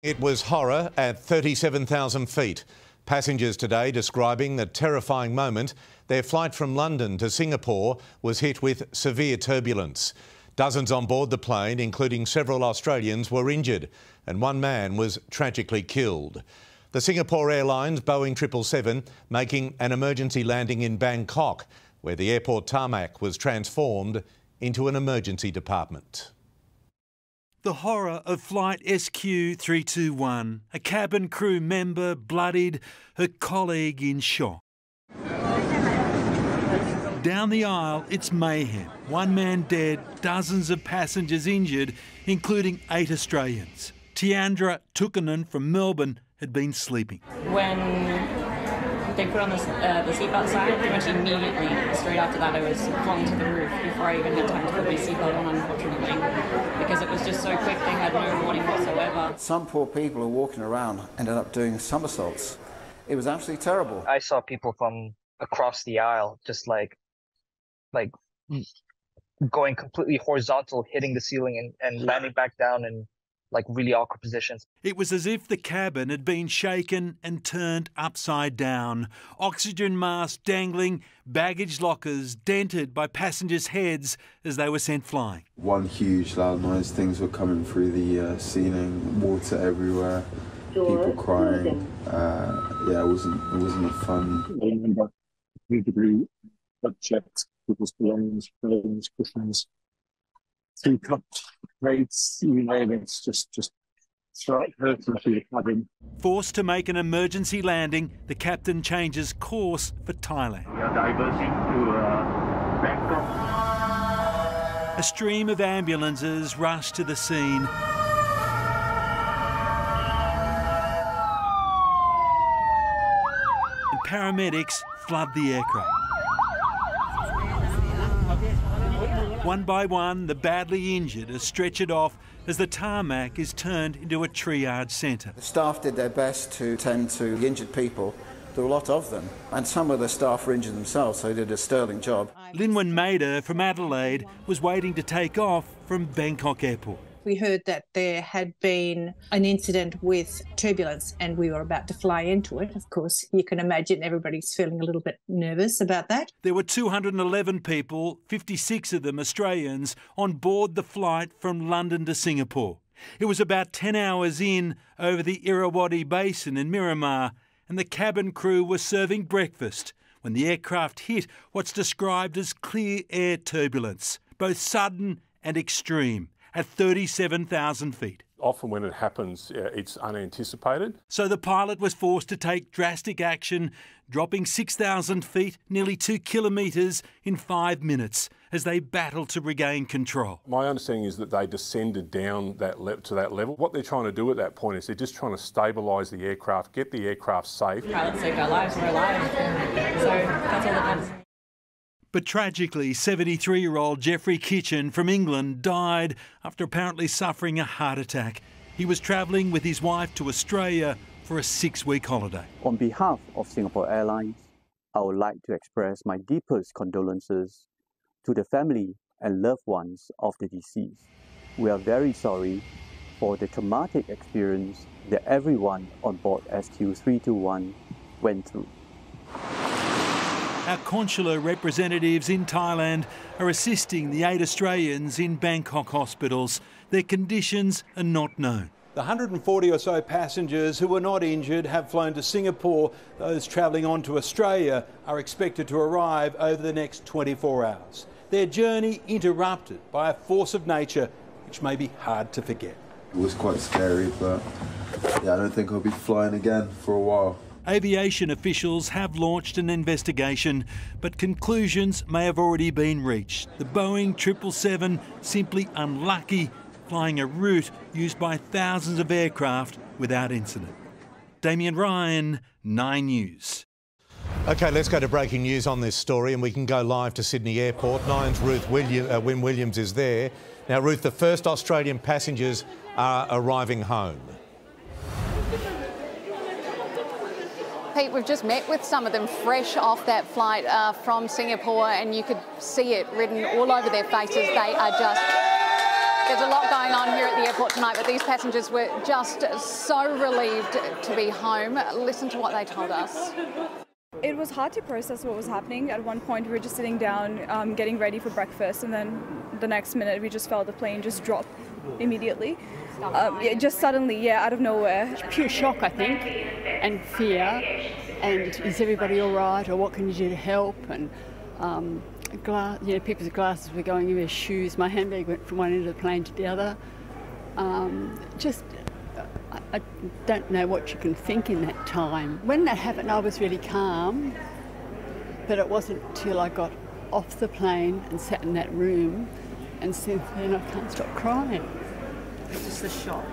It was horror at 37,000 feet. Passengers today describing the terrifying moment their flight from London to Singapore was hit with severe turbulence. Dozens on board the plane, including several Australians, were injured and one man was tragically killed. The Singapore Airlines Boeing 777 making an emergency landing in Bangkok, where the airport tarmac was transformed into an emergency department. The horror of Flight SQ 321, a cabin crew member bloodied, her colleague in shock. Down the aisle, it's mayhem. One man dead, dozens of passengers injured, including eight Australians. Tiandra Tukanen from Melbourne had been sleeping. When they put on the, uh, the seatbelt sign, pretty much immediately, straight after that, I was flung to the roof before I even had time to put my seatbelt on, unfortunately, because it was just so quick, they had no warning whatsoever. Some poor people who were walking around ended up doing somersaults. It was absolutely terrible. I saw people from across the aisle just like, like going completely horizontal, hitting the ceiling and, and landing back down and like really awkward positions. It was as if the cabin had been shaken and turned upside down. Oxygen masks dangling, baggage lockers dented by passengers' heads as they were sent flying. One huge loud noise, things were coming through the uh, ceiling, water everywhere, people crying. Uh, yeah, it wasn't, it wasn't a fun. I remember the degree that checked people's belongings, clothing, cushions, teacups, plates, you name it, it's just, just start hurting through the cabin. Forced to make an emergency landing, the captain changes course for Thailand. We are diverting to uh, Bangkok. A stream of ambulances rush to the scene. And paramedics flood the aircraft. One by one, the badly injured are stretchered off as the tarmac is turned into a triage centre. The staff did their best to tend to the injured people. There were a lot of them, and some of the staff were injured themselves, so they did a sterling job. Linwen Maida from Adelaide was waiting to take off from Bangkok Airport. We heard that there had been an incident with turbulence and we were about to fly into it. Of course, you can imagine everybody's feeling a little bit nervous about that. There were 211 people, 56 of them Australians, on board the flight from London to Singapore. It was about 10 hours in over the Irrawaddy Basin in Myanmar, and the cabin crew were serving breakfast when the aircraft hit what's described as clear air turbulence, both sudden and extreme at 37,000 feet. Often, when it happens, uh, it's unanticipated. So the pilot was forced to take drastic action, dropping 6,000 feet, nearly two kilometres, in five minutes as they battled to regain control. My understanding is that they descended down that le- to that level. What they're trying to do at that point is they're just trying to stabilise the aircraft, get the aircraft safe. Pilots saved our lives, we're alive. So that's all that matters. But tragically, 73 year old Geoffrey Kitchen from England died after apparently suffering a heart attack. He was travelling with his wife to Australia for a six week holiday. On behalf of Singapore Airlines, I would like to express my deepest condolences to the family and loved ones of the deceased. We are very sorry for the traumatic experience that everyone on board SQ321 went through. Our consular representatives in Thailand are assisting the eight Australians in Bangkok hospitals. Their conditions are not known. The 140 or so passengers who were not injured have flown to Singapore. Those travelling on to Australia are expected to arrive over the next 24 hours. Their journey interrupted by a force of nature which may be hard to forget. It was quite scary, but yeah, I don't think I'll be flying again for a while. Aviation officials have launched an investigation, but conclusions may have already been reached. The Boeing 777 simply unlucky, flying a route used by thousands of aircraft without incident. Damien Ryan, 9 News. Okay, let's go to breaking news on this story, and we can go live to Sydney Airport. Nine's Ruth William, uh, Wynn Williams is there. Now, Ruth, the first Australian passengers are arriving home. Pete, we've just met with some of them fresh off that flight uh, from Singapore, and you could see it written all over their faces. They are just There's a lot going on here at the airport tonight, but these passengers were just so relieved to be home. Listen to what they told us. It was hard to process what was happening. At one point, we were just sitting down, um, getting ready for breakfast, and then the next minute, we just felt the plane just drop immediately. Um, yeah, just suddenly, yeah, out of nowhere. Pure shock, I think, and fear. And is everybody all right, or what can you do to help? And um, you know, people's glasses were going in their shoes. My handbag went from one end of the plane to the other. Um, just I don't know what you can think in that time. When that happened, I was really calm, but it wasn't until I got off the plane and sat in that room, and since then I can't stop crying. Just the shock.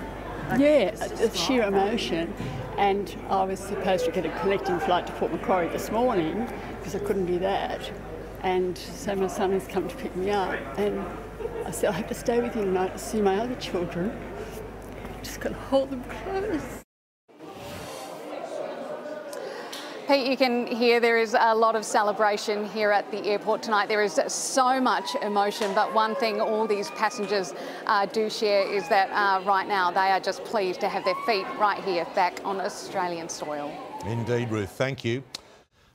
Like yeah, the sheer um, emotion. And I was supposed to get a connecting flight to Port Macquarie this morning because I couldn't do that. And so my son has come to pick me up, and I said I have to stay with you tonight to see my other children just going to hold them close. Pete, you can hear there is a lot of celebration here at the airport tonight. There is so much emotion, but one thing all these passengers uh, do share is that uh, right now they are just pleased to have their feet right here back on Australian soil. Indeed, Ruth, thank you.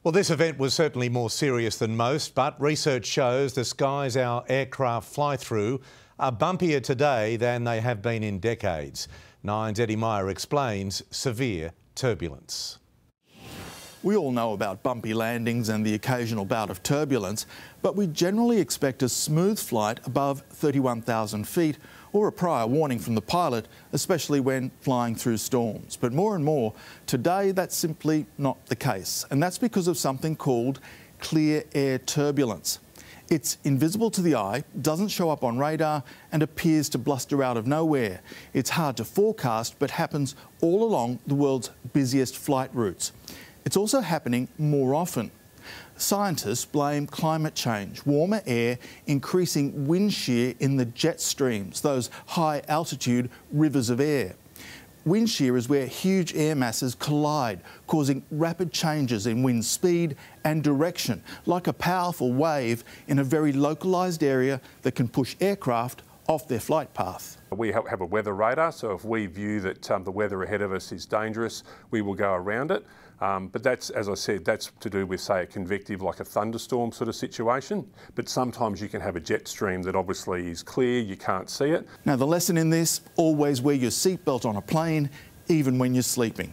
Well, this event was certainly more serious than most, but research shows the skies our aircraft fly through are bumpier today than they have been in decades. Nine's Eddie Meyer explains severe turbulence. We all know about bumpy landings and the occasional bout of turbulence, but we generally expect a smooth flight above 31,000 feet or a prior warning from the pilot, especially when flying through storms. But more and more, today that's simply not the case, and that's because of something called clear air turbulence. It's invisible to the eye, doesn't show up on radar, and appears to bluster out of nowhere. It's hard to forecast, but happens all along the world's busiest flight routes. It's also happening more often. Scientists blame climate change, warmer air increasing wind shear in the jet streams, those high altitude rivers of air. Wind shear is where huge air masses collide, causing rapid changes in wind speed and direction, like a powerful wave in a very localised area that can push aircraft off their flight path. We have a weather radar, so if we view that um, the weather ahead of us is dangerous, we will go around it. Um, but that's, as I said, that's to do with, say, a convective, like a thunderstorm sort of situation. But sometimes you can have a jet stream that obviously is clear, you can't see it. Now, the lesson in this always wear your seatbelt on a plane, even when you're sleeping.